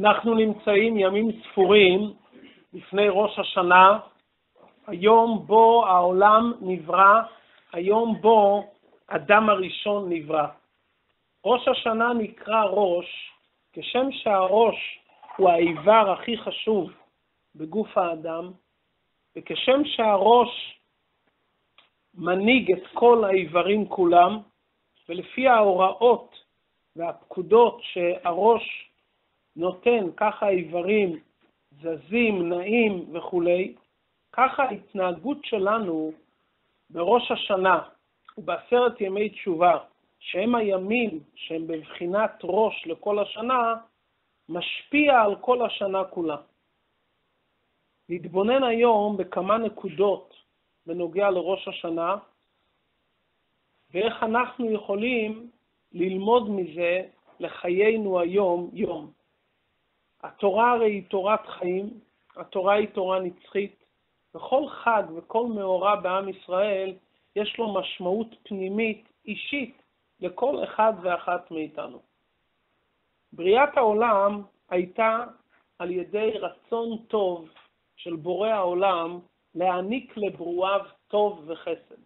אנחנו נמצאים ימים ספורים לפני ראש השנה, היום בו העולם נברא, היום בו אדם הראשון נברא. ראש השנה נקרא ראש, כשם שהראש הוא האיבר הכי חשוב בגוף האדם, וכשם שהראש מנהיג את כל האיברים כולם, ולפי ההוראות והפקודות שהראש נותן, ככה האיברים זזים, נעים וכולי, ככה ההתנהגות שלנו בראש השנה ובעשרת ימי תשובה, שהם הימים שהם בבחינת ראש לכל השנה, משפיע על כל השנה כולה. נתבונן היום בכמה נקודות בנוגע לראש השנה, ואיך אנחנו יכולים ללמוד מזה לחיינו היום-יום. התורה הרי היא תורת חיים, התורה היא תורה נצחית, וכל חג וכל מאורע בעם ישראל יש לו משמעות פנימית, אישית, לכל אחד ואחת מאיתנו. בריאת העולם הייתה על ידי רצון טוב של בורא העולם להעניק לברואיו טוב וחסד.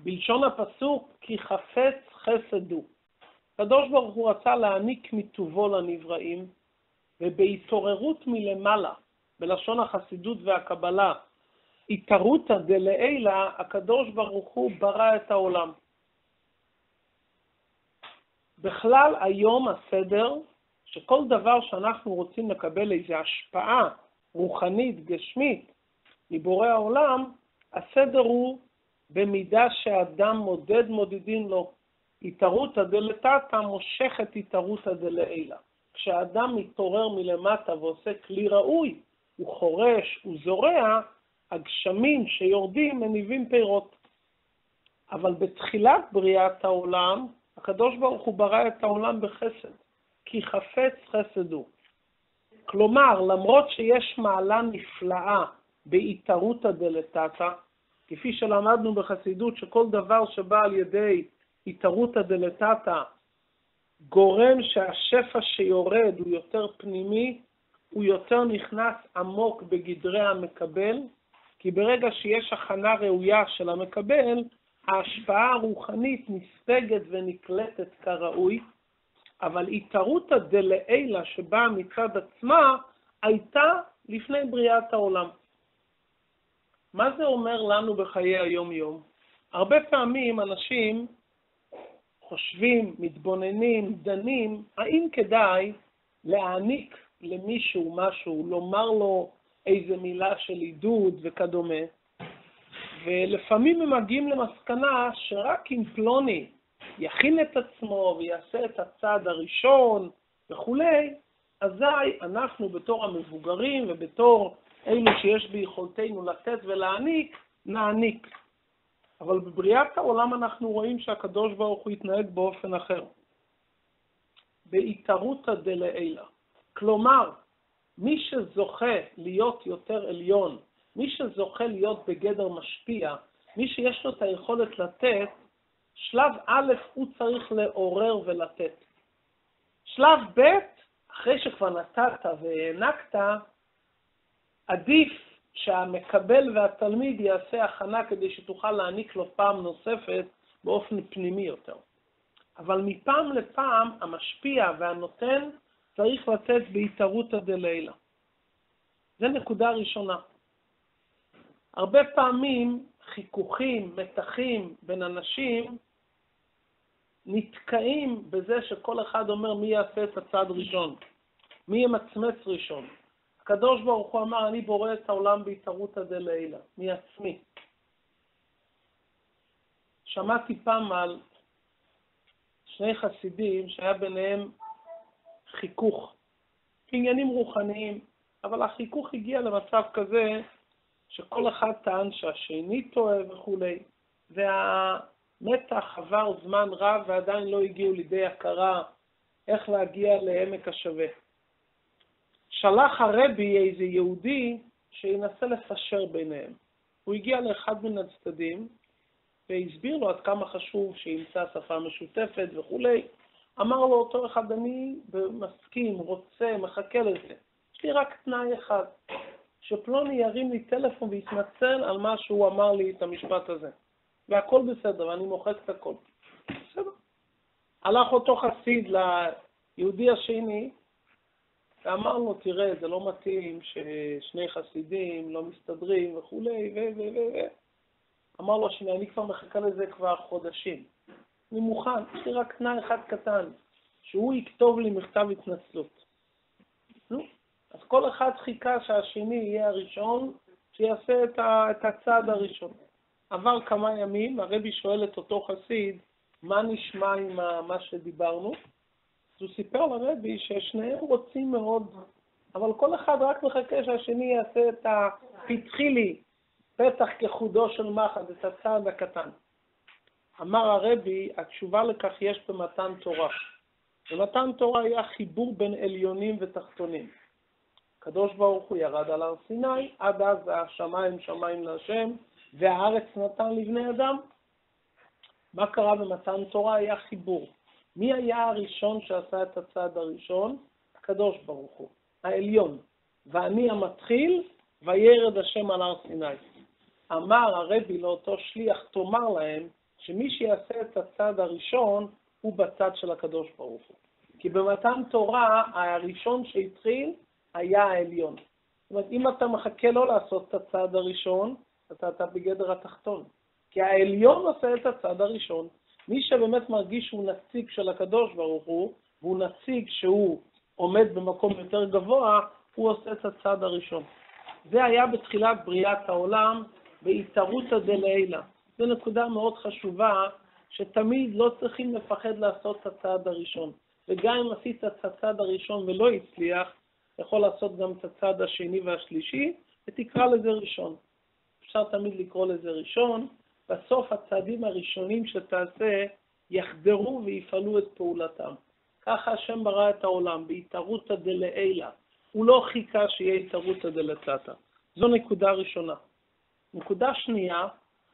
בלשון הפסוק, כי חפץ חסד הוא. הקדוש ברוך הוא רצה להעניק מטובו לנבראים, ובהתעוררות מלמעלה, בלשון החסידות והקבלה, התערותא דלעילא, הקדוש ברוך הוא ברא את העולם. בכלל היום הסדר, שכל דבר שאנחנו רוצים לקבל איזו השפעה רוחנית, גשמית, מבורא העולם, הסדר הוא במידה שאדם מודד מודדים לו. התערותא דלתתא מושכת התערותא דלעילא. כשאדם מתעורר מלמטה ועושה כלי ראוי, הוא חורש, הוא זורע, הגשמים שיורדים מניבים פירות. אבל בתחילת בריאת העולם, הקדוש ברוך הוא ברא את העולם בחסד, כי חפץ חסד הוא. כלומר, למרות שיש מעלה נפלאה בהתערותא דלתתא, כפי שלמדנו בחסידות, שכל דבר שבא על ידי התערותא דלתתא גורם שהשפע שיורד הוא יותר פנימי, הוא יותר נכנס עמוק בגדרי המקבל, כי ברגע שיש הכנה ראויה של המקבל, ההשפעה הרוחנית נספגת ונקלטת כראוי, אבל התערותא דלעילא שבאה מצד עצמה, הייתה לפני בריאת העולם. מה זה אומר לנו בחיי היום-יום? הרבה פעמים אנשים חושבים, מתבוננים, דנים, האם כדאי להעניק למישהו משהו, לומר לו איזה מילה של עידוד וכדומה, ולפעמים הם מגיעים למסקנה שרק אם פלוני יכין את עצמו ויעשה את הצעד הראשון וכולי, אזי אנחנו בתור המבוגרים ובתור אלו שיש ביכולתנו לתת ולהעניק, נעניק. אבל בבריאת העולם אנחנו רואים שהקדוש ברוך הוא התנהג באופן אחר. בהתערותא דלעילא. כלומר, מי שזוכה להיות יותר עליון, מי שזוכה להיות בגדר משפיע, מי שיש לו את היכולת לתת, שלב א' הוא צריך לעורר ולתת. שלב ב', אחרי שכבר נתת והענקת, עדיף שהמקבל והתלמיד יעשה הכנה כדי שתוכל להעניק לו פעם נוספת באופן פנימי יותר. אבל מפעם לפעם המשפיע והנותן צריך לתת בהתערותא דלילה. זו נקודה ראשונה. הרבה פעמים חיכוכים, מתחים בין אנשים נתקעים בזה שכל אחד אומר מי יעשה את הצעד ראשון, מי ימצמץ ראשון. הקדוש ברוך הוא אמר, אני בורא את העולם בהתערותא דלילה, מעצמי. שמעתי פעם על שני חסידים שהיה ביניהם חיכוך, עניינים רוחניים, אבל החיכוך הגיע למצב כזה שכל אחד טען שהשני טועה וכולי, והמתח עבר זמן רב ועדיין לא הגיעו לידי הכרה איך להגיע לעמק השווה. שלח הרבי איזה יהודי שינסה לפשר ביניהם. הוא הגיע לאחד מן הצדדים והסביר לו עד כמה חשוב שימצא שפה משותפת וכולי. אמר לו אותו אחד, אני מסכים, רוצה, מחכה לזה. יש לי רק תנאי אחד, שפלוני ירים לי טלפון ויתנצל על מה שהוא אמר לי את המשפט הזה. והכל בסדר, ואני מוחק את הכל. בסדר. הלך אותו חסיד ליהודי השני, ואמר לו, תראה, זה לא מתאים ששני חסידים לא מסתדרים וכולי, ו... ו... ו... ו... אמר לו השני, אני כבר מחכה לזה כבר חודשים. אני מוכן, יש לי רק תנאי אחד קטן, שהוא יכתוב לי מכתב התנצלות. נו, אז כל אחד חיכה שהשני יהיה הראשון שיעשה את, ה, את הצעד הראשון. עבר כמה ימים, הרבי שואל את אותו חסיד, מה נשמע עם מה שדיברנו? אז הוא סיפר לרבי ששניהם רוצים מאוד, אבל כל אחד רק מחכה שהשני יעשה את הפתחי לי, פתח כחודו של מחד, את הצעד הקטן. אמר הרבי, התשובה לכך יש במתן תורה. במתן תורה היה חיבור בין עליונים ותחתונים. הקדוש ברוך הוא ירד על הר סיני, עד אז השמיים שמיים להשם, והארץ נתן לבני אדם. מה קרה במתן תורה? היה חיבור. מי היה הראשון שעשה את הצעד הראשון? הקדוש ברוך הוא, העליון. ואני המתחיל, וירד השם על הר סיני. אמר הרבי לאותו שליח, תאמר להם, שמי שיעשה את הצעד הראשון הוא בצד של הקדוש ברוך הוא. כי במתן תורה, הראשון שהתחיל היה העליון. זאת אומרת, אם אתה מחכה לא לעשות את הצעד הראשון, אתה, אתה בגדר התחתון. כי העליון עושה את הצעד הראשון. מי שבאמת מרגיש שהוא נציג של הקדוש ברוך הוא, והוא נציג שהוא עומד במקום יותר גבוה, הוא עושה את הצעד הראשון. זה היה בתחילת בריאת העולם, בהתערותא דלעילא. זו נקודה מאוד חשובה, שתמיד לא צריכים לפחד לעשות את הצעד הראשון. וגם אם עשית את הצעד הראשון ולא הצליח, יכול לעשות גם את הצעד השני והשלישי, ותקרא לזה ראשון. אפשר תמיד לקרוא לזה ראשון, בסוף הצעדים הראשונים שתעשה יחדרו ויפעלו את פעולתם. ככה השם ברא את העולם, בהתערותא דלעילא. הוא לא חיכה שיהיה התערותא דלתתא. זו נקודה ראשונה. נקודה שנייה,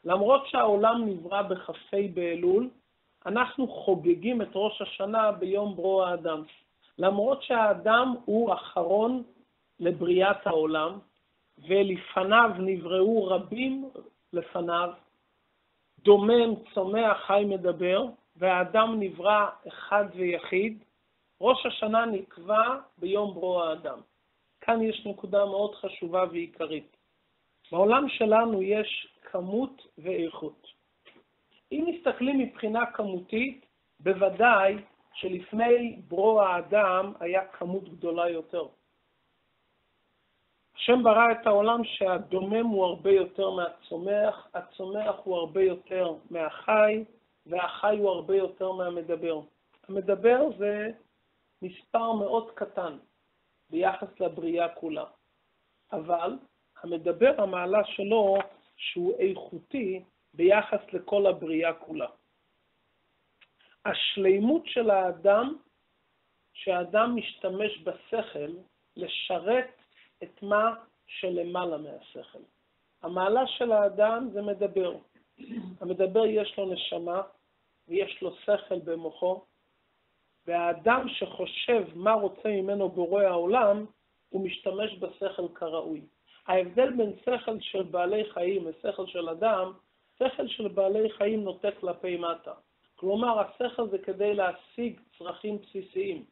למרות שהעולם נברא בכ"ה באלול, אנחנו חוגגים את ראש השנה ביום ברוא האדם. למרות שהאדם הוא אחרון לבריאת העולם, ולפניו נבראו רבים לפניו, דומם, צומח, חי, מדבר, והאדם נברא אחד ויחיד, ראש השנה נקבע ביום ברוא האדם. כאן יש נקודה מאוד חשובה ועיקרית. בעולם שלנו יש כמות ואיכות. אם מסתכלים מבחינה כמותית, בוודאי שלפני ברוא האדם היה כמות גדולה יותר. השם ברא את העולם שהדומם הוא הרבה יותר מהצומח, הצומח הוא הרבה יותר מהחי, והחי הוא הרבה יותר מהמדבר. המדבר זה מספר מאוד קטן ביחס לבריאה כולה, אבל המדבר, המעלה שלו, שהוא איכותי ביחס לכל הבריאה כולה. השלימות של האדם, שהאדם משתמש בשכל לשרת את מה שלמעלה מהשכל. המעלה של האדם זה מדבר. המדבר יש לו נשמה ויש לו שכל במוחו, והאדם שחושב מה רוצה ממנו בורא העולם, הוא משתמש בשכל כראוי. ההבדל בין שכל של בעלי חיים ושכל של אדם, שכל של בעלי חיים נוטה כלפי מטה. כלומר, השכל זה כדי להשיג צרכים בסיסיים.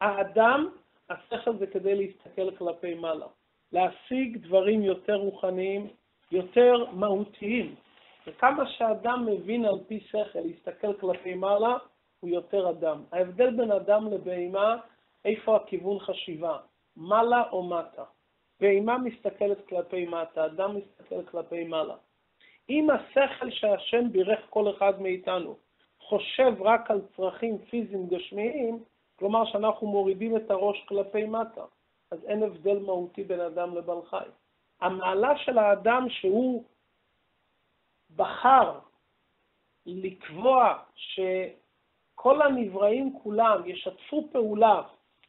האדם, השכל זה כדי להסתכל כלפי מעלה. להשיג דברים יותר רוחניים, יותר מהותיים. וכמה שאדם מבין על פי שכל להסתכל כלפי מעלה, הוא יותר אדם. ההבדל בין אדם לבהמה, איפה הכיוון חשיבה, מעלה או מטה. בהמה מסתכלת כלפי מטה, אדם מסתכל כלפי מעלה. אם השכל שהשם בירך כל אחד מאיתנו חושב רק על צרכים פיזיים גשמיים, כלומר שאנחנו מורידים את הראש כלפי מטה, אז אין הבדל מהותי בין אדם לבעל חי. המעלה של האדם שהוא בחר לקבוע שכל הנבראים כולם ישתפו פעולה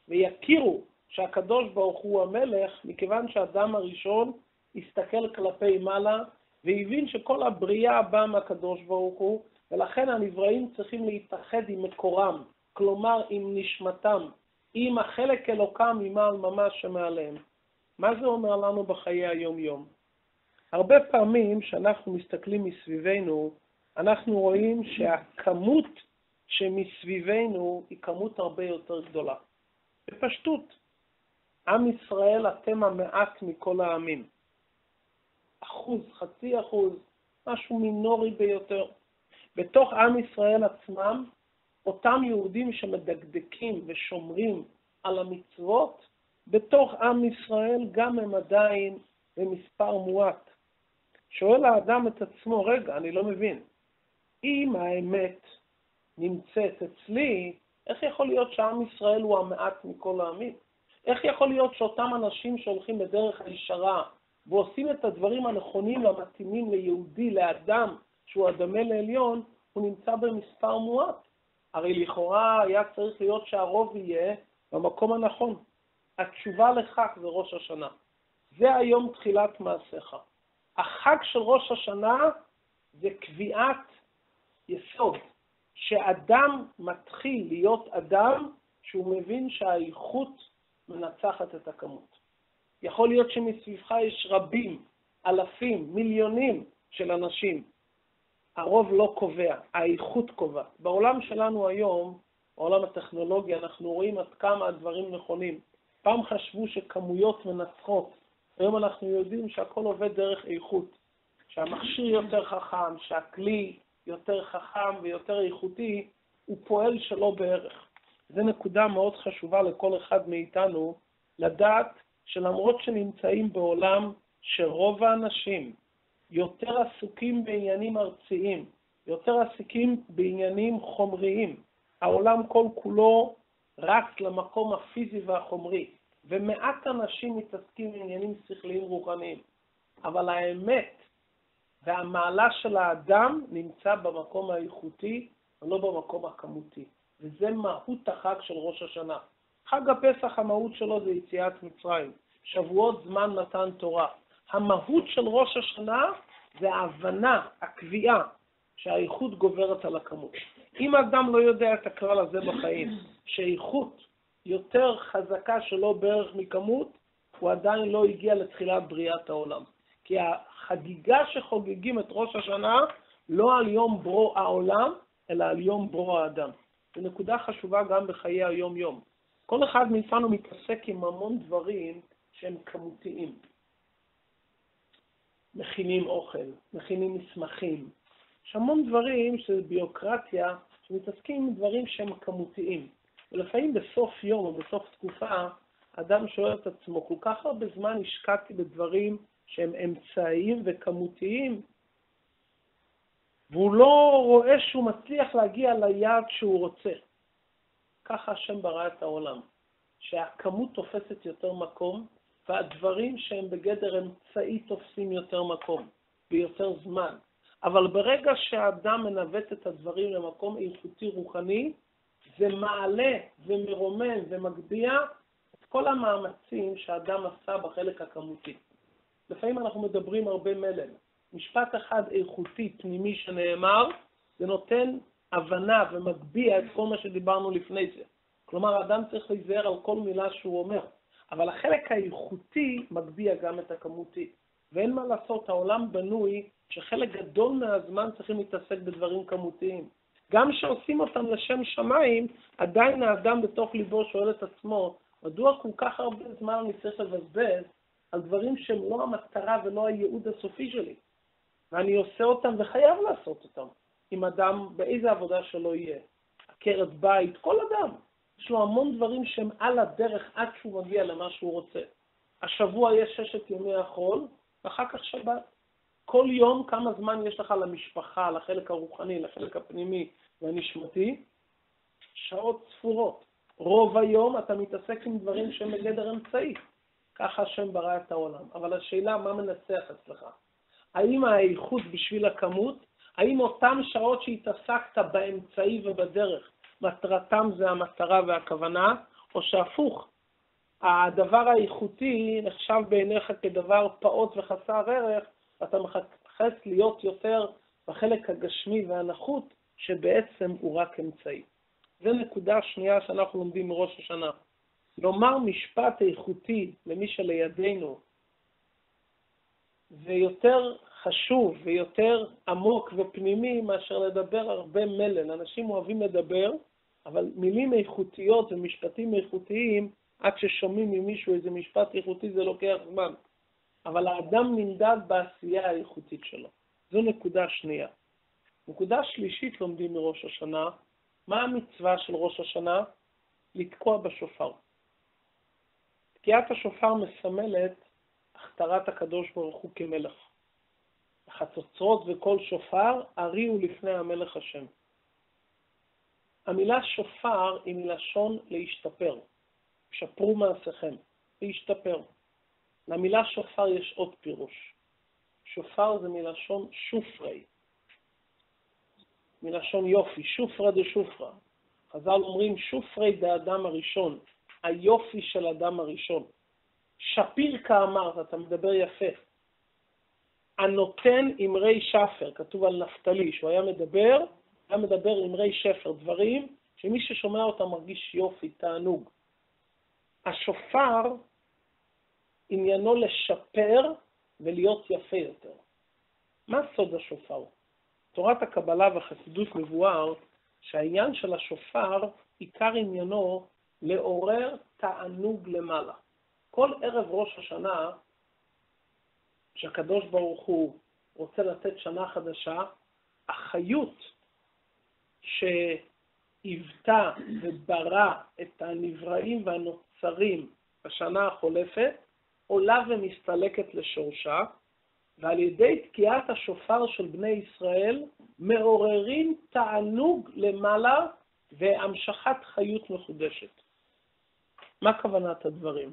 ויכירו שהקדוש ברוך הוא המלך, מכיוון שהאדם הראשון הסתכל כלפי מעלה והבין שכל הבריאה באה מהקדוש ברוך הוא, ולכן הנבראים צריכים להתאחד עם מקורם, כלומר עם נשמתם, עם החלק אלוקם ממעל ממש שמעליהם. מה זה אומר לנו בחיי היום-יום? הרבה פעמים כשאנחנו מסתכלים מסביבנו, אנחנו רואים שהכמות שמסביבנו היא כמות הרבה יותר גדולה. בפשטות, עם ישראל אתם המעט מכל העמים. אחוז, חצי אחוז, משהו מינורי ביותר. בתוך עם ישראל עצמם, אותם יהודים שמדקדקים ושומרים על המצוות, בתוך עם ישראל גם הם עדיין במספר מועט. שואל האדם את עצמו, רגע, אני לא מבין, אם האמת נמצאת אצלי, איך יכול להיות שעם ישראל הוא המעט מכל העמים? איך יכול להיות שאותם אנשים שהולכים בדרך הישרה ועושים את הדברים הנכונים והמתאימים ליהודי, לאדם שהוא הדמה לעליון, הוא נמצא במספר מועט? הרי לכאורה היה צריך להיות שהרוב יהיה במקום הנכון. התשובה לכך זה ראש השנה. זה היום תחילת מעשיך. החג של ראש השנה זה קביעת יסוד, שאדם מתחיל להיות אדם שהוא מבין שהאיכות מנצחת את הכמות. יכול להיות שמסביבך יש רבים, אלפים, מיליונים של אנשים. הרוב לא קובע, האיכות קובעת. בעולם שלנו היום, בעולם הטכנולוגי, אנחנו רואים עד כמה הדברים נכונים. פעם חשבו שכמויות מנצחות, היום אנחנו יודעים שהכל עובד דרך איכות. שהמכשיר יותר חכם, שהכלי יותר חכם ויותר איכותי, הוא פועל שלא בערך. זו נקודה מאוד חשובה לכל אחד מאיתנו, לדעת שלמרות שנמצאים בעולם שרוב האנשים יותר עסוקים בעניינים ארציים, יותר עסוקים בעניינים חומריים, העולם כל כולו רץ למקום הפיזי והחומרי, ומעט אנשים מתעסקים בעניינים שכליים רוחניים. אבל האמת והמעלה של האדם נמצא במקום האיכותי ולא במקום הכמותי. וזה מהות החג של ראש השנה. חג הפסח, המהות שלו זה יציאת מצרים. שבועות זמן מתן תורה. המהות של ראש השנה זה ההבנה, הקביעה, שהאיכות גוברת על הכמות. אם האדם לא יודע את הכלל הזה בחיים, שאיכות יותר חזקה שלו בערך מכמות, הוא עדיין לא הגיע לתחילת בריאת העולם. כי החגיגה שחוגגים את ראש השנה לא על יום ברו העולם, אלא על יום ברו האדם. זו נקודה חשובה גם בחיי היום-יום. כל אחד מאיתנו מתעסק עם המון דברים שהם כמותיים. מכינים אוכל, מכינים מסמכים. יש המון דברים שזה ביוקרטיה, שמתעסקים עם דברים שהם כמותיים. ולפעמים בסוף יום או בסוף תקופה, אדם שואל את עצמו, כל כך הרבה זמן השקעתי בדברים שהם אמצעיים וכמותיים, והוא לא רואה שהוא מצליח להגיע ליעד שהוא רוצה. ככה השם ברא את העולם, שהכמות תופסת יותר מקום, והדברים שהם בגדר אמצעי תופסים יותר מקום ויותר זמן. אבל ברגע שהאדם מנווט את הדברים למקום איכותי רוחני, זה מעלה ומרומם ומגביה את כל המאמצים שהאדם עשה בחלק הכמותי. לפעמים אנחנו מדברים הרבה מלל. משפט אחד איכותי, פנימי, שנאמר, זה נותן הבנה ומגביה את כל מה שדיברנו לפני זה. כלומר, האדם צריך להיזהר על כל מילה שהוא אומר, אבל החלק האיכותי מגביה גם את הכמותי. ואין מה לעשות, העולם בנוי שחלק גדול מהזמן צריכים להתעסק בדברים כמותיים. גם כשעושים אותם לשם שמיים, עדיין האדם בתוך ליבו שואל את עצמו, מדוע כל כך הרבה זמן אני צריך לבזבז על דברים שהם לא המטרה ולא הייעוד הסופי שלי? ואני עושה אותם וחייב לעשות אותם, עם אדם באיזה עבודה שלא יהיה. עקרת בית, כל אדם. יש לו המון דברים שהם על הדרך עד שהוא מגיע למה שהוא רוצה. השבוע יש ששת ימי החול, ואחר כך שבת. כל יום כמה זמן יש לך למשפחה, לחלק הרוחני, לחלק הפנימי והנשמתי? שעות ספורות. רוב היום אתה מתעסק עם דברים שהם בגדר אמצעי. ככה השם ברא את העולם. אבל השאלה, מה מנצח אצלך? האם האיכות בשביל הכמות? האם אותן שעות שהתעסקת באמצעי ובדרך, מטרתם זה המטרה והכוונה, או שהפוך, הדבר האיכותי נחשב בעיניך כדבר פעוט וחסר ערך, ואתה מחפש להיות יותר בחלק הגשמי והנחות, שבעצם הוא רק אמצעי. זו נקודה שנייה שאנחנו לומדים מראש השנה. לומר משפט איכותי למי שלידינו זה יותר חשוב ויותר עמוק ופנימי מאשר לדבר הרבה מלל. אנשים אוהבים לדבר, אבל מילים איכותיות ומשפטים איכותיים, עד ששומעים ממישהו איזה משפט איכותי זה לוקח זמן. אבל האדם נמדד בעשייה האיכותית שלו. זו נקודה שנייה. נקודה שלישית לומדים מראש השנה, מה המצווה של ראש השנה? לתקוע בשופר. תקיעת השופר מסמלת הכתרת הקדוש ברוך הוא כמלך. החצוצרות וקול שופר, הריעו לפני המלך השם. המילה שופר היא מלשון להשתפר. שפרו מעשיכם, להשתפר. למילה שופר יש עוד פירוש. שופר זה מלשון שופרי, מלשון יופי, שופרא דשופרא. חז"ל אומרים שופרי דאדם הראשון, היופי של אדם הראשון. שפיר כאמרת, אתה מדבר יפה. הנותן אמרי שפר, כתוב על נפתלי, שהוא היה מדבר, היה מדבר אמרי שפר, דברים שמי ששומע אותם מרגיש יופי, תענוג. השופר, עניינו לשפר ולהיות יפה יותר. מה סוד השופר? תורת הקבלה והחסידות מבואר שהעניין של השופר, עיקר עניינו לעורר תענוג למעלה. כל ערב ראש השנה, שהקדוש ברוך הוא רוצה לתת שנה חדשה, החיות שהיוותה וברא את הנבראים והנוצרים בשנה החולפת, עולה ומסתלקת לשורשה, ועל ידי תקיעת השופר של בני ישראל מעוררים תענוג למעלה והמשכת חיות מחודשת. מה כוונת הדברים?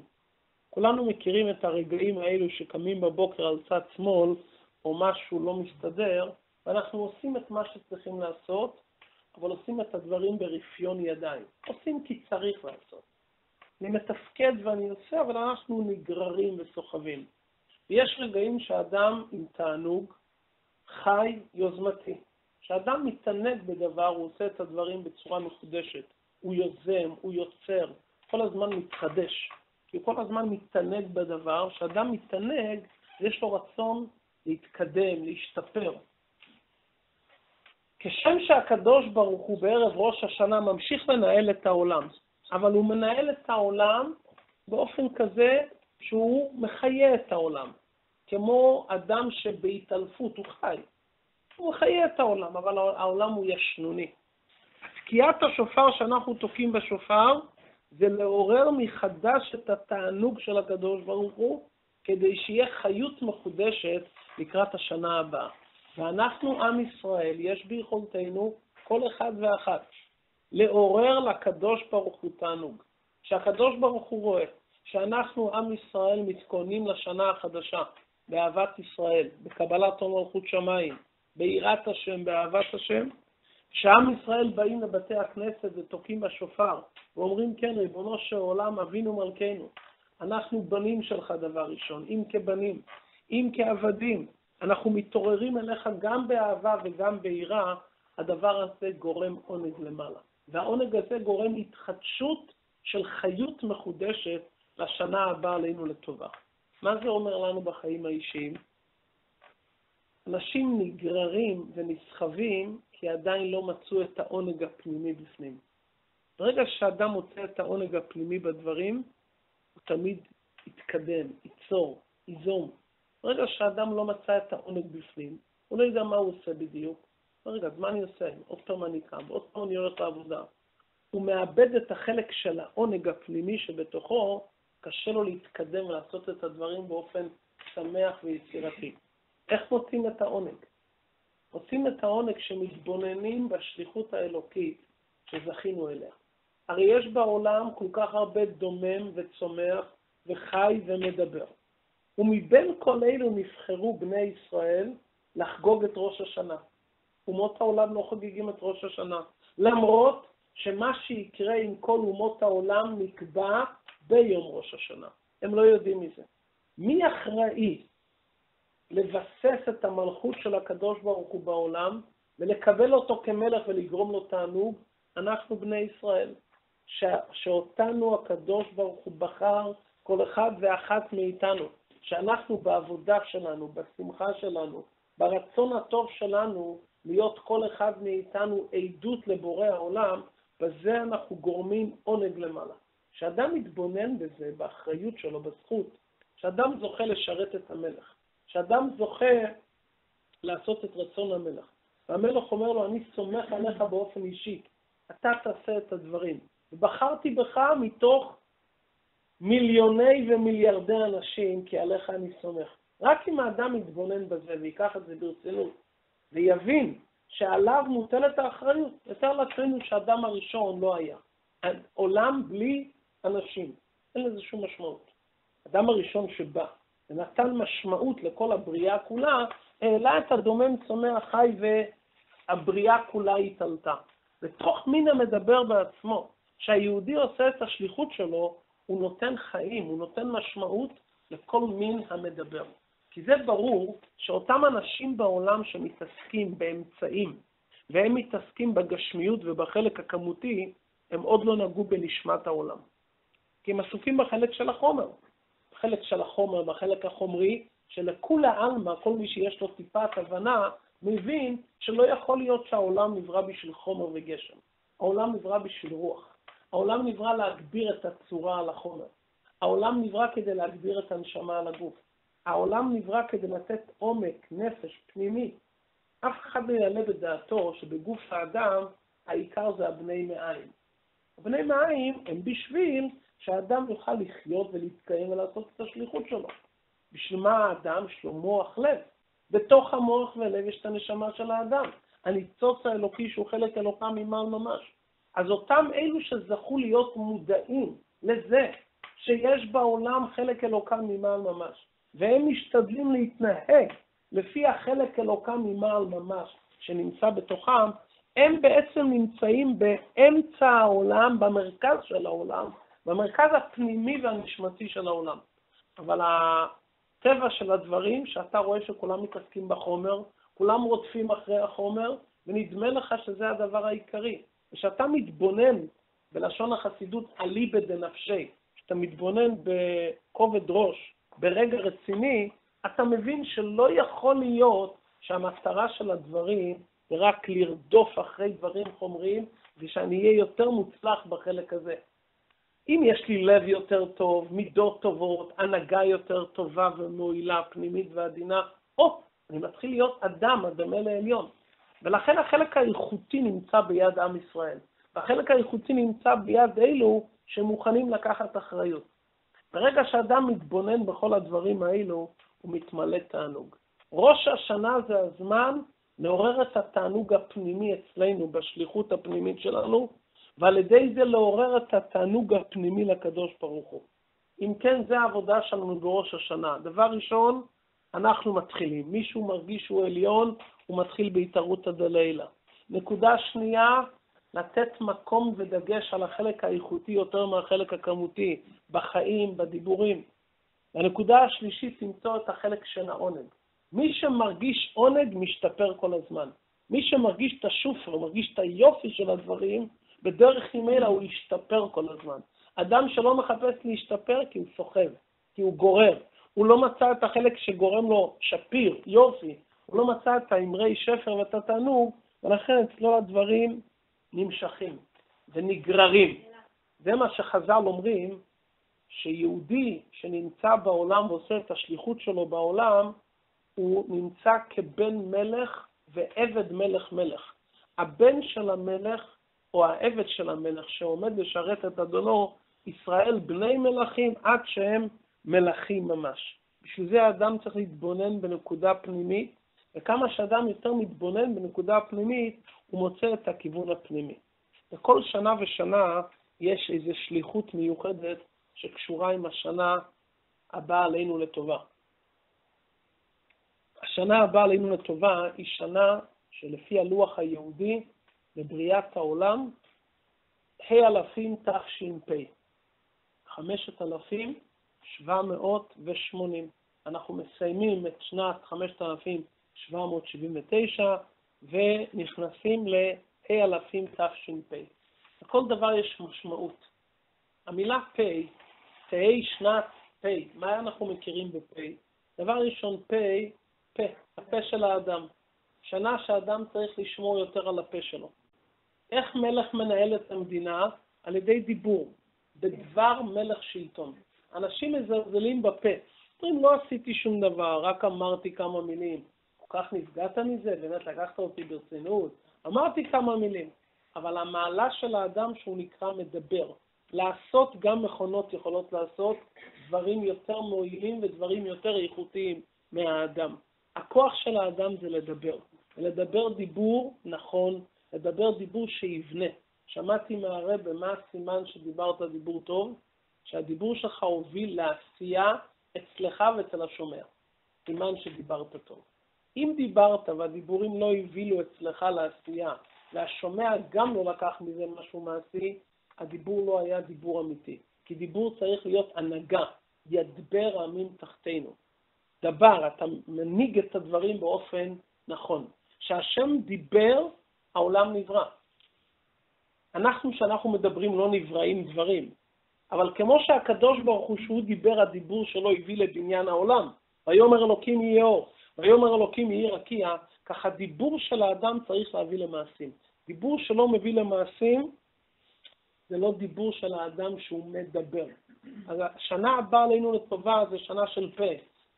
כולנו מכירים את הרגעים האלו שקמים בבוקר על צד שמאל, או משהו לא מסתדר, ואנחנו עושים את מה שצריכים לעשות, אבל עושים את הדברים ברפיון ידיים. עושים כי צריך לעשות. אני מתפקד ואני עושה, אבל אנחנו נגררים וסוחבים. יש רגעים שאדם עם תענוג חי יוזמתי. כשאדם מתענג בדבר, הוא עושה את הדברים בצורה מחודשת. הוא יוזם, הוא יוצר, כל הזמן מתחדש. כי הוא כל הזמן מתענג בדבר. כשאדם מתענג, יש לו רצון להתקדם, להשתפר. כשם שהקדוש ברוך הוא בערב ראש השנה ממשיך לנהל את העולם, אבל הוא מנהל את העולם באופן כזה שהוא מחיה את העולם, כמו אדם שבהתעלפות, הוא חי. הוא מחיה את העולם, אבל העולם הוא ישנוני. תקיעת השופר שאנחנו תוקעים בשופר, זה לעורר מחדש את התענוג של הקדוש ברוך הוא, כדי שיהיה חיות מחודשת לקראת השנה הבאה. ואנחנו, עם ישראל, יש ביכולתנו, כל אחד ואחת, לעורר לקדוש ברוך הוא תענוג. שהקדוש ברוך הוא רואה שאנחנו, עם ישראל, מתכוננים לשנה החדשה, באהבת ישראל, בקבלת עול מלכות שמיים, ביראת השם, באהבת השם, כשעם ישראל באים לבתי הכנסת ותוקעים בשופר ואומרים, כן, ריבונו של עולם, אבינו מלכנו, אנחנו בנים שלך דבר ראשון, אם כבנים, אם כעבדים, אנחנו מתעוררים אליך גם באהבה וגם ביראה, הדבר הזה גורם עונג למעלה. והעונג הזה גורם התחדשות של חיות מחודשת לשנה הבאה עלינו לטובה. מה זה אומר לנו בחיים האישיים? אנשים נגררים ונסחבים כי עדיין לא מצאו את העונג הפנימי בפנים. ברגע שאדם מוצא את העונג הפנימי בדברים, הוא תמיד יתקדם, ייצור, ייזום. ברגע שאדם לא מצא את העונג בפנים, הוא לא יודע מה הוא עושה בדיוק. רגע, אז מה אני עושה? עוד פעם אני קם, עוד פעם אני הולך לעבודה. הוא מאבד את החלק של העונג הפנימי שבתוכו, קשה לו להתקדם ולעשות את הדברים באופן שמח ויצירתי. איך מוצאים את העונג? מוצאים את העונג שמתבוננים בשליחות האלוקית שזכינו אליה. הרי יש בעולם כל כך הרבה דומם וצומח וחי ומדבר. ומבין כל אלו נבחרו בני ישראל לחגוג את ראש השנה. אומות העולם לא חוגגים את ראש השנה, למרות שמה שיקרה עם כל אומות העולם נקבע ביום ראש השנה. הם לא יודעים מזה. מי אחראי לבסס את המלכות של הקדוש ברוך הוא בעולם ולקבל אותו כמלך ולגרום לו תענוג? אנחנו בני ישראל, ש... שאותנו הקדוש ברוך הוא בחר, כל אחד ואחת מאיתנו, שאנחנו בעבודה שלנו, בשמחה שלנו, ברצון הטוב שלנו, להיות כל אחד מאיתנו עדות לבורא העולם, בזה אנחנו גורמים עונג למעלה. כשאדם מתבונן בזה, באחריות שלו, בזכות, כשאדם זוכה לשרת את המלך, כשאדם זוכה לעשות את רצון המלך, והמלך אומר לו, אני סומך עליך באופן אישי, אתה תעשה את הדברים. ובחרתי בך מתוך מיליוני ומיליארדי אנשים, כי עליך אני סומך. רק אם האדם יתבונן בזה ויקח את זה ברצינות, ויבין שעליו מוטלת האחריות, יותר לעצמנו שהאדם הראשון לא היה. עולם בלי אנשים, אין לזה שום משמעות. האדם הראשון שבא ונתן משמעות לכל הבריאה כולה, העלה את הדומם צומח חי והבריאה כולה התעלתה. בתוך מין המדבר בעצמו, שהיהודי עושה את השליחות שלו, הוא נותן חיים, הוא נותן משמעות לכל מין המדבר. כי זה ברור שאותם אנשים בעולם שמתעסקים באמצעים, והם מתעסקים בגשמיות ובחלק הכמותי, הם עוד לא נגעו בנשמת העולם. כי הם עסוקים בחלק של החומר. בחלק של החומר, בחלק החומרי, שלכולי עלמא, כל מי שיש לו טיפת הבנה, מבין שלא יכול להיות שהעולם נברא בשביל חומר וגשם. העולם נברא בשביל רוח. העולם נברא להגביר את הצורה על החומר. העולם נברא כדי להגביר את הנשמה על הגוף. העולם נברא כדי לתת עומק, נפש, פנימי. אף אחד לא יעלה בדעתו שבגוף האדם העיקר זה הבני מעיים. הבני מעיים הם בשביל שהאדם יוכל לחיות ולהתקיים ולעשות את השליחות שלו. בשביל מה האדם? יש לו מוח לב. בתוך המוח והלב יש את הנשמה של האדם. הניצוץ האלוקי שהוא חלק אלוקם ממעל ממש. אז אותם אלו שזכו להיות מודעים לזה שיש בעולם חלק אלוקם ממעל ממש, והם משתדלים להתנהג לפי החלק אלוקם ממעל ממש שנמצא בתוכם, הם בעצם נמצאים באמצע העולם, במרכז של העולם, במרכז הפנימי והנשמתי של העולם. אבל הטבע של הדברים, שאתה רואה שכולם מתעסקים בחומר, כולם רודפים אחרי החומר, ונדמה לך שזה הדבר העיקרי. וכשאתה מתבונן, בלשון החסידות, אליבא דנפשי, כשאתה מתבונן בכובד ראש, ברגע רציני, אתה מבין שלא יכול להיות שהמטרה של הדברים היא רק לרדוף אחרי דברים חומריים, ושאני אהיה יותר מוצלח בחלק הזה. אם יש לי לב יותר טוב, מידות טובות, הנהגה יותר טובה ומועילה, פנימית ועדינה, או, אני מתחיל להיות אדם הדומה לעליון. ולכן החלק האיכותי נמצא ביד עם ישראל, והחלק האיכותי נמצא ביד אלו שמוכנים לקחת אחריות. ברגע שאדם מתבונן בכל הדברים האלו, הוא מתמלא תענוג. ראש השנה זה הזמן לעורר את התענוג הפנימי אצלנו, בשליחות הפנימית שלנו, ועל ידי זה לעורר את התענוג הפנימי לקדוש ברוך הוא. אם כן, זה העבודה שלנו בראש השנה. דבר ראשון, אנחנו מתחילים. מישהו מרגיש שהוא עליון, הוא מתחיל בהתערותא דלילה. נקודה שנייה, לתת מקום ודגש על החלק האיכותי יותר מהחלק הכמותי, בחיים, בדיבורים. והנקודה השלישית, למצוא את החלק של העונג. מי שמרגיש עונג, משתפר כל הזמן. מי שמרגיש את השופר, מרגיש את היופי של הדברים, בדרך ממילא הוא ישתפר כל הזמן. אדם שלא מחפש להשתפר כי הוא סוחב, כי הוא גורר. הוא לא מצא את החלק שגורם לו שפיר, יופי. הוא לא מצא את האמרי שפר ואת התענוג, ולכן אצלו הדברים נמשכים ונגררים. זה מה שחז"ל אומרים, שיהודי שנמצא בעולם ועושה את השליחות שלו בעולם, הוא נמצא כבן מלך ועבד מלך מלך. הבן של המלך או העבד של המלך שעומד לשרת את אדונו, ישראל בני מלכים עד שהם מלכים ממש. בשביל זה האדם צריך להתבונן בנקודה פנימית, וכמה שאדם יותר מתבונן בנקודה הפנימית, הוא מוצא את הכיוון הפנימי. וכל שנה ושנה יש איזו שליחות מיוחדת שקשורה עם השנה הבאה עלינו לטובה. השנה הבאה עלינו לטובה היא שנה שלפי הלוח היהודי לבריאת העולם, ה' אלפים תש"פ, 5,780. אנחנו מסיימים את שנת 5,779 ונכנסים לה' אלפים תש"פ. לכל דבר יש משמעות. המילה פ', תהי שנת פ', מה אנחנו מכירים בפ'? דבר ראשון, פ', פה, הפה של האדם. שנה שאדם צריך לשמור יותר על הפה שלו. איך מלך מנהל את המדינה? על ידי דיבור, בדבר מלך שלטון. אנשים מזלזלים בפה. אומרים, לא עשיתי שום דבר, רק אמרתי כמה מילים. כך נפגעת מזה? באמת לקחת אותי ברצינות? אמרתי כמה מילים. אבל המעלה של האדם שהוא נקרא מדבר. לעשות, גם מכונות יכולות לעשות דברים יותר מועילים ודברים יותר איכותיים מהאדם. הכוח של האדם זה לדבר. לדבר דיבור נכון, לדבר דיבור שיבנה. שמעתי מהרבה מה הסימן שדיברת דיבור טוב? שהדיבור שלך הוביל לעשייה אצלך ואצל השומע. סימן שדיברת טוב. אם דיברת והדיבורים לא הבילו אצלך לעשייה, והשומע גם לא לקח מזה משהו מעשי, הדיבור לא היה דיבור אמיתי. כי דיבור צריך להיות הנהגה, ידבר העמים תחתינו. דבר, אתה מנהיג את הדברים באופן נכון. כשהשם דיבר, העולם נברא. אנחנו, כשאנחנו מדברים, לא נבראים דברים. אבל כמו שהקדוש ברוך הוא, שהוא דיבר, הדיבור שלו הביא לבניין העולם. ויאמר אלוקים יהיה אור, ויאמר אלוקים יהיה רקיע, ככה דיבור של האדם צריך להביא למעשים. דיבור שלא מביא למעשים, זה לא דיבור של האדם שהוא מדבר. אז השנה הבאה עלינו לטובה זה שנה של פה.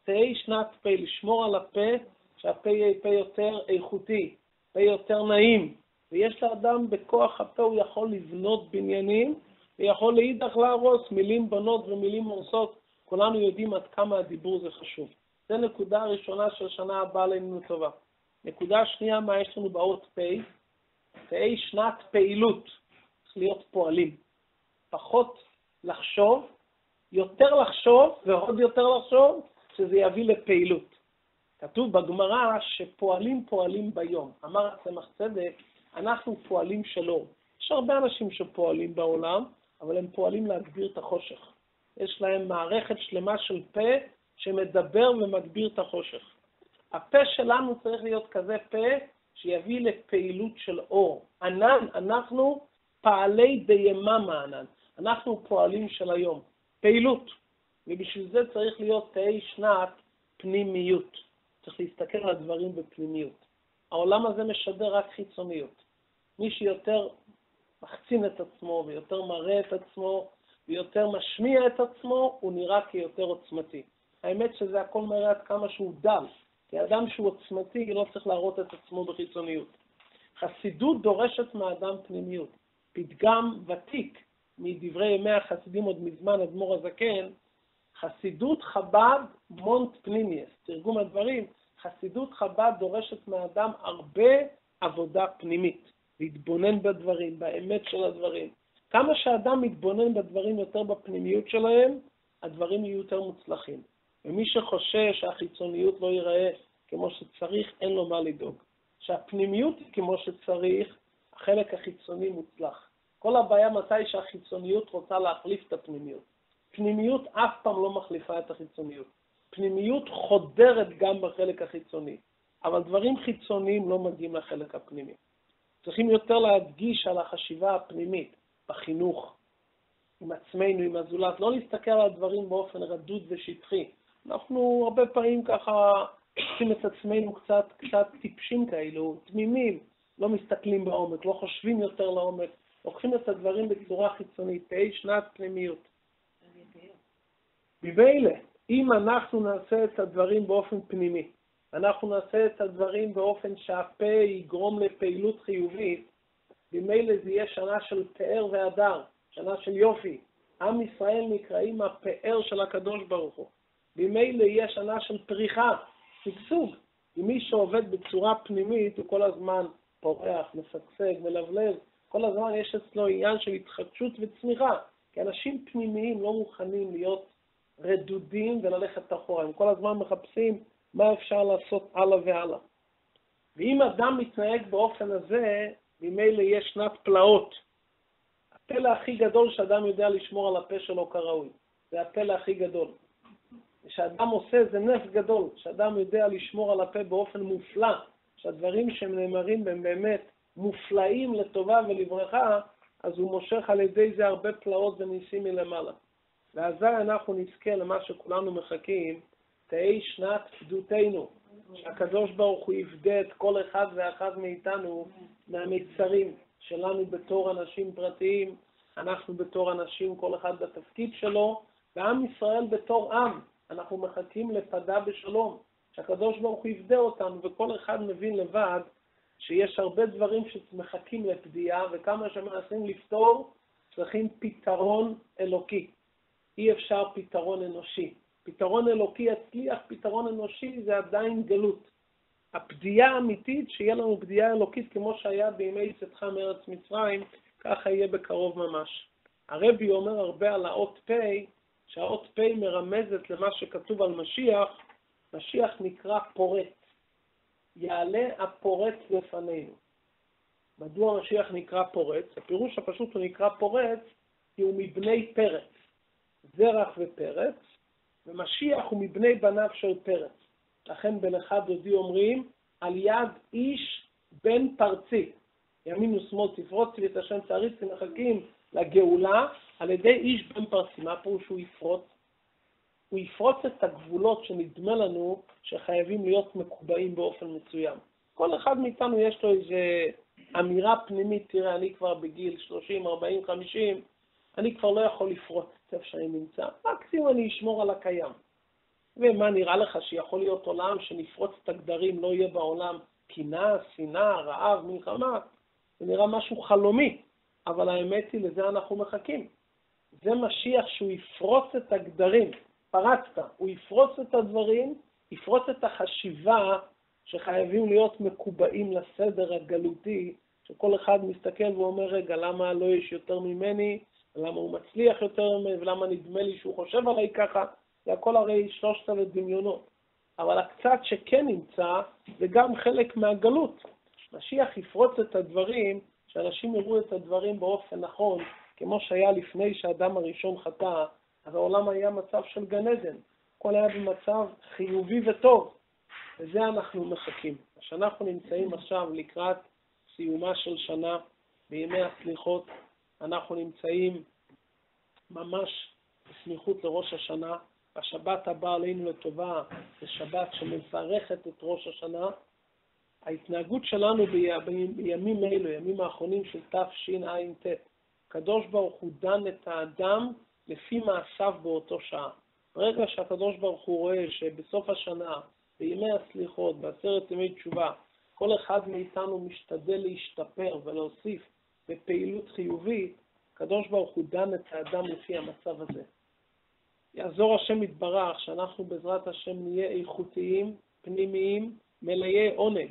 תהי שנת פה, לשמור על הפה, שהפה יהיה פה יותר איכותי, פה יותר נעים. ויש לאדם בכוח הפה, הוא יכול לבנות בניינים, ויכול לאידך להרוס מילים בנות ומילים הורסות. כולנו יודעים עד כמה הדיבור זה חשוב. זו נקודה ראשונה של שנה הבאה עלינו לטובה. נקודה שנייה, מה יש לנו באות פ'? תהי שנת פעילות. צריך להיות פועלים. פחות לחשוב, יותר לחשוב ועוד יותר לחשוב, שזה יביא לפעילות. כתוב בגמרא שפועלים פועלים ביום. אמר הצמח צדק, אנחנו פועלים שלום. יש הרבה אנשים שפועלים בעולם, אבל הם פועלים להגביר את החושך. יש להם מערכת שלמה של פה שמדבר ומגביר את החושך. הפה שלנו צריך להיות כזה פה שיביא לפעילות של אור. ענן, אנחנו פעלי ביממה ענן. אנחנו פועלים של היום. פעילות. ובשביל זה צריך להיות תהי שנת פנימיות. צריך להסתכל על הדברים בפנימיות. העולם הזה משדר רק חיצוניות. מי שיותר מחצין את עצמו ויותר מראה את עצמו ויותר משמיע את עצמו, הוא נראה כיותר עוצמתי. האמת שזה הכל מראה עד כמה שהוא דל, כי אדם שהוא עוצמתי לא צריך להראות את עצמו בחיצוניות. חסידות דורשת מהאדם פנימיות. פתגם ותיק מדברי ימי החסידים עוד מזמן, אדמו"ר הזקן, חסידות חב"ד מונט פנימיאס, תרגום הדברים, חסידות חב"ד דורשת מהאדם הרבה עבודה פנימית, להתבונן בדברים, באמת של הדברים. כמה שאדם מתבונן בדברים יותר בפנימיות שלהם, הדברים יהיו יותר מוצלחים. ומי שחושש שהחיצוניות לא ייראה כמו שצריך, אין לו מה לדאוג. שהפנימיות היא כמו שצריך, החלק החיצוני מוצלח. כל הבעיה מתי שהחיצוניות רוצה להחליף את הפנימיות. פנימיות אף פעם לא מחליפה את החיצוניות. פנימיות חודרת גם בחלק החיצוני, אבל דברים חיצוניים לא מגיעים לחלק הפנימי. צריכים יותר להדגיש על החשיבה הפנימית, בחינוך, עם עצמנו, עם הזולת, לא להסתכל על הדברים באופן רדוד ושטחי. אנחנו הרבה פעמים ככה עושים את עצמנו קצת, קצת טיפשים כאלו, תמימים, לא מסתכלים בעומק, לא חושבים יותר לעומק, לוקחים את הדברים בצורה חיצונית, תהי שנת פנימיות. ממילא, אם אנחנו נעשה את הדברים באופן פנימי, אנחנו נעשה את הדברים באופן שהפה יגרום לפעילות חיובית, ממילא זה יהיה שנה של פאר והדר, שנה של יופי. עם ישראל נקראים הפאר של הקדוש ברוך הוא. ממילא יהיה שנה של פריחה, שגשוג. אם מי שעובד בצורה פנימית הוא כל הזמן פורח, משגשג, מלבלב, כל הזמן יש אצלו עניין של התחדשות וצמיחה, כי אנשים פנימיים לא מוכנים להיות רדודים וללכת אחורה, הם כל הזמן מחפשים מה אפשר לעשות הלאה והלאה. ואם אדם מתנהג באופן הזה, ממילא יש שנת פלאות. הפלא הכי גדול שאדם יודע לשמור על הפה שלו כראוי, זה הפלא הכי גדול. כשאדם עושה זה נס גדול, כשאדם יודע לשמור על הפה באופן מופלא, שהדברים שהם נאמרים הם באמת מופלאים לטובה ולברכה, אז הוא מושך על ידי זה הרבה פלאות וניסים מלמעלה. ואזי אנחנו נזכה למה שכולנו מחכים, תהי שנת פדותנו, שהקדוש ברוך הוא יפדה את כל אחד ואחת מאיתנו מהמצרים שלנו בתור אנשים פרטיים, אנחנו בתור אנשים, כל אחד בתפקיד שלו, ועם ישראל בתור עם. אנחנו מחכים לפדה בשלום, שהקדוש ברוך הוא יפדה אותנו, וכל אחד מבין לבד שיש הרבה דברים שמחכים לפדיעה, וכמה שמנסים לפתור, צריכים פתרון אלוקי. אי אפשר פתרון אנושי. פתרון אלוקי יצליח, פתרון אנושי זה עדיין גלות. הפדיעה האמיתית, שיהיה לנו פדיעה אלוקית כמו שהיה בימי צאתך מארץ מצרים, ככה יהיה בקרוב ממש. הרבי אומר הרבה על האות פ', שהאות פ' מרמזת למה שכתוב על משיח, משיח נקרא פורץ. יעלה הפורץ לפנינו. מדוע משיח נקרא פורץ? הפירוש הפשוט הוא נקרא פורץ כי הוא מבני פרץ, זרח ופרץ, ומשיח הוא מבני בניו של פרץ. לכן בלכה דודי אומרים, על יד איש בן פרצי. ימין ושמאל תפרוץ לי את השם צעריץ, מחכים לגאולה על ידי איש בן פרצי. מה פירוש שהוא יפרוץ? הוא יפרוץ את הגבולות שנדמה לנו שחייבים להיות מקובעים באופן מסוים. כל אחד מאיתנו יש לו איזו אמירה פנימית, תראה, אני כבר בגיל 30, 40, 50, אני כבר לא יכול לפרוץ את איפה שאני נמצא, מקסימום אני אשמור על הקיים. ומה נראה לך שיכול להיות עולם שנפרוץ את הגדרים, לא יהיה בעולם קנאה, שנאה, רעב, מלחמה? זה נראה משהו חלומי, אבל האמת היא, לזה אנחנו מחכים. זה משיח שהוא יפרוץ את הגדרים. פרצת, הוא יפרוץ את הדברים, יפרוץ את החשיבה שחייבים להיות מקובעים לסדר הגלותי, שכל אחד מסתכל ואומר, רגע, למה לא יש יותר ממני, ולמה הוא מצליח יותר ממני, ולמה נדמה לי שהוא חושב עליי ככה, זה הכל הרי שלושת אלף דמיונות. אבל הקצת שכן נמצא, זה גם חלק מהגלות. משיח יפרוץ את הדברים, שאנשים יראו את הדברים באופן נכון, כמו שהיה לפני שהאדם הראשון חטא, אז העולם היה מצב של גן עדן. הכל היה במצב חיובי וטוב. לזה אנחנו מחכים. כשאנחנו נמצאים עכשיו לקראת סיומה של שנה, בימי הסליחות, אנחנו נמצאים ממש בסמיכות לראש השנה. השבת הבאה עלינו לטובה זה שבת שמברכת את ראש השנה. ההתנהגות שלנו בימים אלו, ימים האחרונים של תשע"ט, הקדוש ברוך הוא דן את האדם לפי מעשיו באותו שעה. ברגע שהקדוש ברוך הוא רואה שבסוף השנה, בימי הסליחות, בעשרת ימי תשובה, כל אחד מאיתנו משתדל להשתפר ולהוסיף בפעילות חיובית, הקדוש ברוך הוא דן את האדם לפי המצב הזה. יעזור השם יתברך שאנחנו בעזרת השם נהיה איכותיים, פנימיים, מלאי עונג.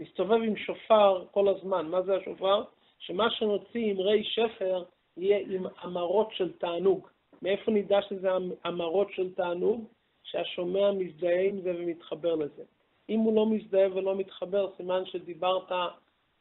נסתובב עם שופר כל הזמן. מה זה השופר? שמה שנוציא עם רי שפר יהיה עם אמרות של תענוג. מאיפה נדע שזה המרות של תענוג? שהשומע מזדהה עם זה ומתחבר לזה. אם הוא לא מזדהה ולא מתחבר, סימן שדיברת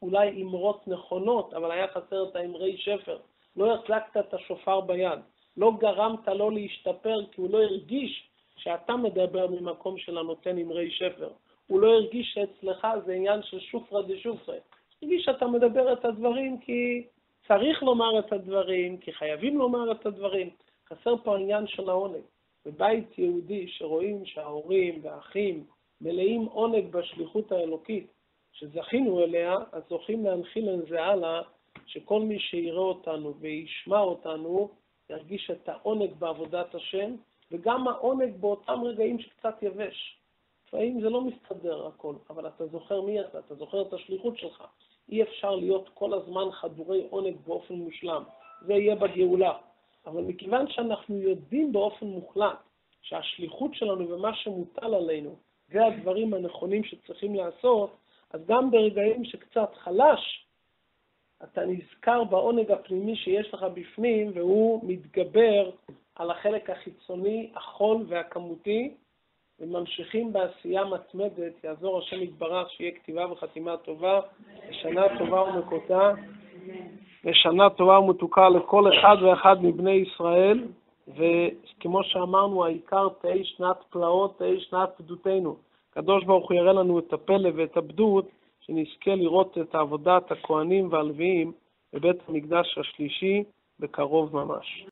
אולי אמרות נכונות, אבל היה חסר את האמרי שפר. לא החזקת את השופר ביד. לא גרמת לו להשתפר כי הוא לא הרגיש שאתה מדבר ממקום של הנותן אמרי שפר. הוא לא הרגיש שאצלך זה עניין של שופרא דשופרא. הרגיש שאתה מדבר את הדברים כי צריך לומר את הדברים, כי חייבים לומר את הדברים. חסר פה העניין של העונג. בבית יהודי שרואים שההורים והאחים מלאים עונג בשליחות האלוקית שזכינו אליה, אז זוכים להנחיל את זה הלאה, שכל מי שיראה אותנו וישמע אותנו, ירגיש את העונג בעבודת השם, וגם העונג באותם רגעים שקצת יבש. לפעמים זה לא מסתדר הכל, אבל אתה זוכר מי אתה, אתה זוכר את השליחות שלך. אי אפשר להיות כל הזמן חדורי עונג באופן מושלם. זה יהיה בגאולה. אבל מכיוון שאנחנו יודעים באופן מוחלט שהשליחות שלנו ומה שמוטל עלינו זה הדברים הנכונים שצריכים לעשות, אז גם ברגעים שקצת חלש, אתה נזכר בעונג הפנימי שיש לך בפנים, והוא מתגבר על החלק החיצוני, החול והכמותי, וממשיכים בעשייה מתמדת, יעזור השם יתברך, שיהיה כתיבה וחתימה טובה, ושנה טובה ומקוטה. ושנה טובה ומתוקה לכל אחד ואחד מבני ישראל, וכמו שאמרנו, העיקר תהי שנת פלאות, תהי שנת פדותנו. הקדוש ברוך הוא יראה לנו את הפלא ואת הבדות, שנזכה לראות את עבודת הכהנים והלוויים בבית המקדש השלישי בקרוב ממש.